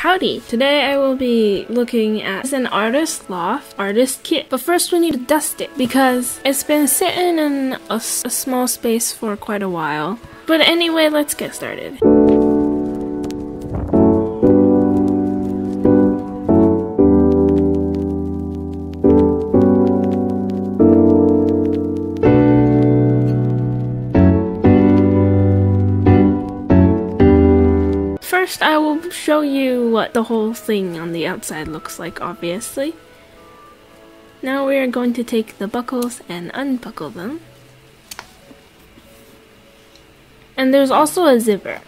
Howdy! Today I will be looking at an artist loft artist kit. But first we need to dust it because it's been sitting in a, a small space for quite a while. But anyway, let's get started. Show you what the whole thing on the outside looks like, obviously. Now we are going to take the buckles and unbuckle them. And there's also a zipper.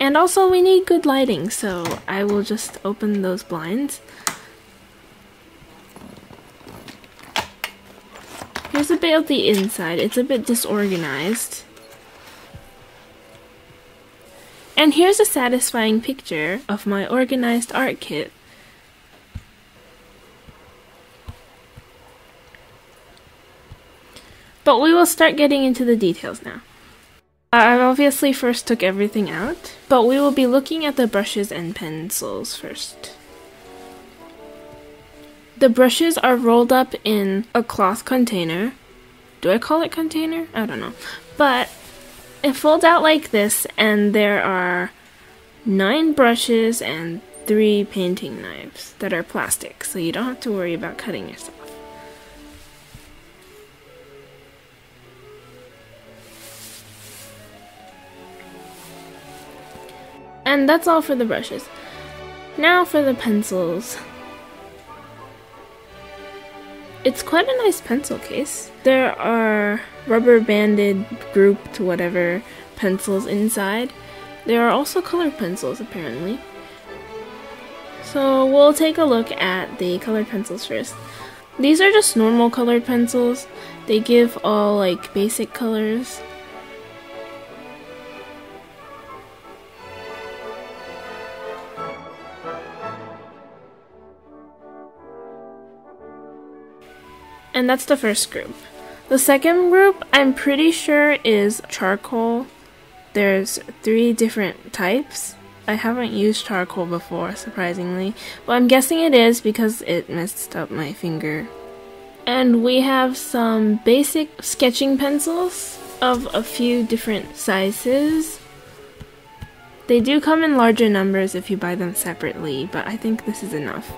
And also we need good lighting, so I will just open those blinds. Here's a bit of the inside. It's a bit disorganized. And here's a satisfying picture of my organized art kit. But we will start getting into the details now. I obviously first took everything out, but we will be looking at the brushes and pencils first. The brushes are rolled up in a cloth container. Do I call it container? I don't know. But it folds out like this, and there are nine brushes and three painting knives that are plastic, so you don't have to worry about cutting yourself. And that's all for the brushes. Now for the pencils. It's quite a nice pencil case. There are rubber banded, grouped, whatever pencils inside. There are also colored pencils apparently. So we'll take a look at the colored pencils first. These are just normal colored pencils. They give all like basic colors. And that's the first group. The second group, I'm pretty sure, is charcoal. There's three different types. I haven't used charcoal before, surprisingly, but I'm guessing it is because it messed up my finger. And we have some basic sketching pencils of a few different sizes. They do come in larger numbers if you buy them separately, but I think this is enough.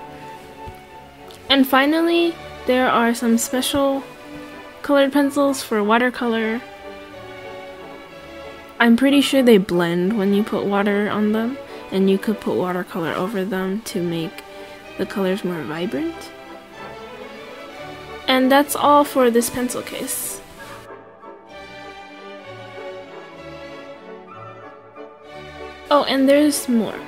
And finally, there are some special colored pencils for watercolor. I'm pretty sure they blend when you put water on them, and you could put watercolor over them to make the colors more vibrant. And that's all for this pencil case. Oh, and there's more.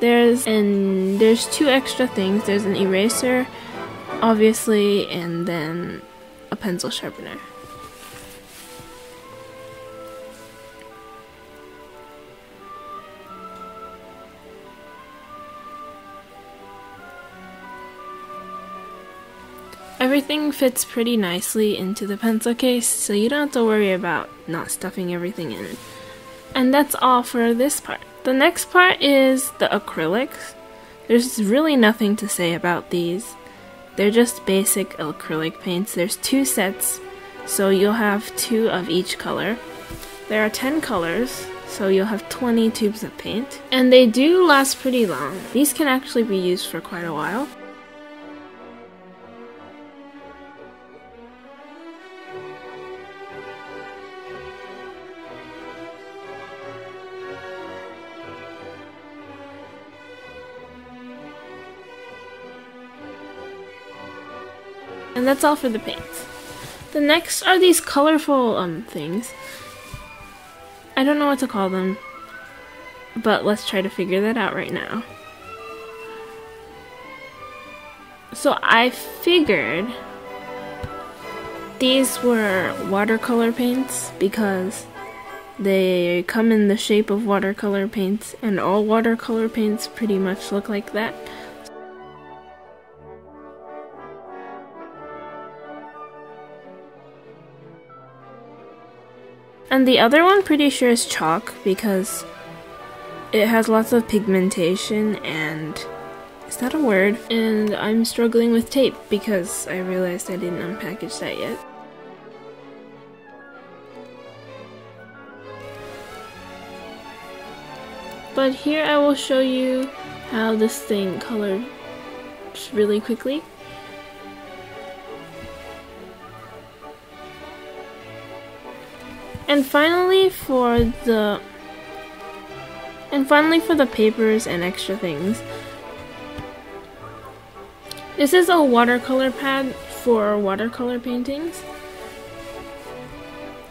There's and there's two extra things. There's an eraser obviously, and then a pencil sharpener. Everything fits pretty nicely into the pencil case, so you don't have to worry about not stuffing everything in. And that's all for this part. The next part is the acrylics. There's really nothing to say about these. They're just basic acrylic paints. There's two sets, so you'll have two of each color. There are 10 colors, so you'll have 20 tubes of paint. And they do last pretty long. These can actually be used for quite a while. And that's all for the paints. The next are these colorful um things. I don't know what to call them, but let's try to figure that out right now. So I figured these were watercolor paints because they come in the shape of watercolor paints and all watercolor paints pretty much look like that. And the other one, pretty sure is chalk because it has lots of pigmentation and is that a word? And I'm struggling with tape because I realized I didn't unpackage that yet. But here I will show you how this thing colors really quickly. And finally for the and finally for the papers and extra things. This is a watercolor pad for watercolor paintings.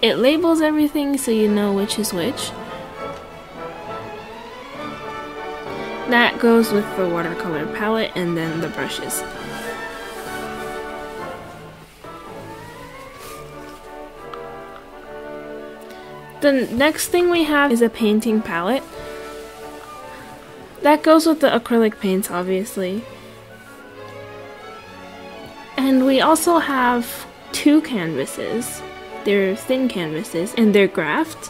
It labels everything so you know which is which. That goes with the watercolor palette and then the brushes. The next thing we have is a painting palette. That goes with the acrylic paints, obviously. And we also have two canvases. They're thin canvases and they're graphed.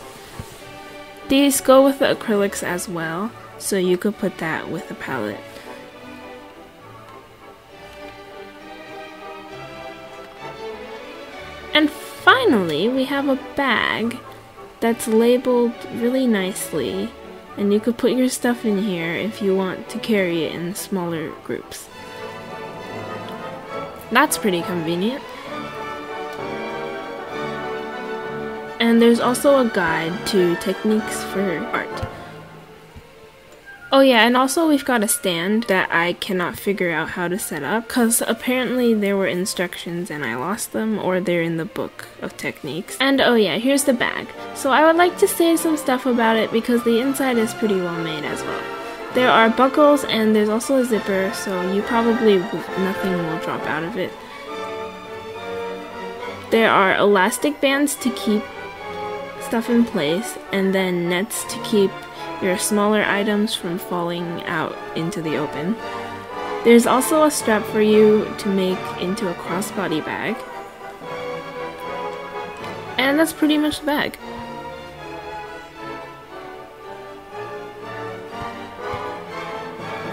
These go with the acrylics as well, so you could put that with a palette. And finally, we have a bag that's labeled really nicely and you could put your stuff in here if you want to carry it in smaller groups. That's pretty convenient. And there's also a guide to techniques for art. Oh yeah, and also we've got a stand that I cannot figure out how to set up because apparently there were instructions and I lost them or they're in the book of techniques. And oh yeah, here's the bag. So I would like to say some stuff about it because the inside is pretty well made as well. There are buckles and there's also a zipper so you probably nothing will drop out of it. There are elastic bands to keep stuff in place and then nets to keep your smaller items from falling out into the open. There's also a strap for you to make into a crossbody bag. And that's pretty much the bag.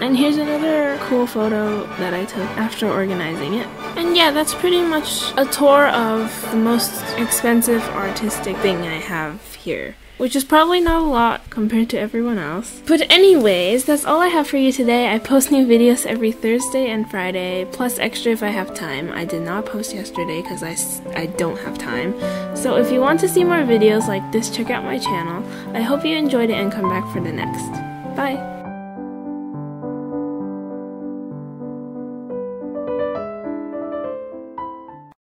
And here's another cool photo that I took after organizing it. And yeah, that's pretty much a tour of the most expensive artistic thing I have here which is probably not a lot compared to everyone else. But anyways, that's all I have for you today. I post new videos every Thursday and Friday, plus extra if I have time. I did not post yesterday because I, I don't have time. So if you want to see more videos like this, check out my channel. I hope you enjoyed it and come back for the next. Bye!